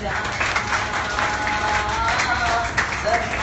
Thank you.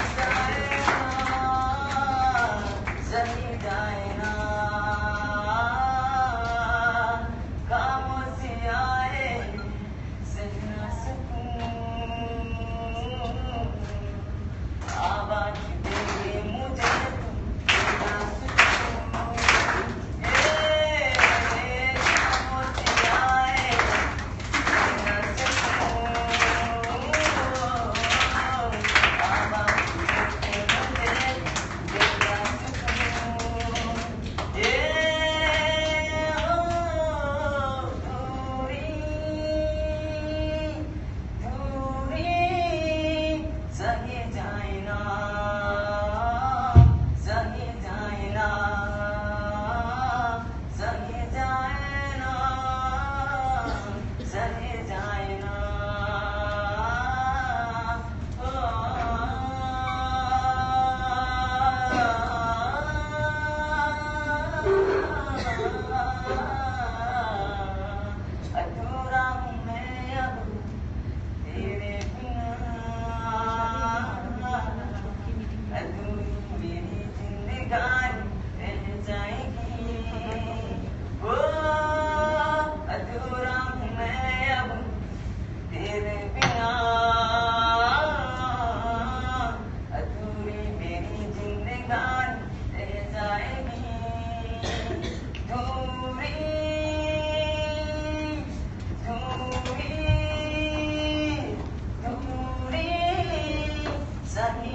God.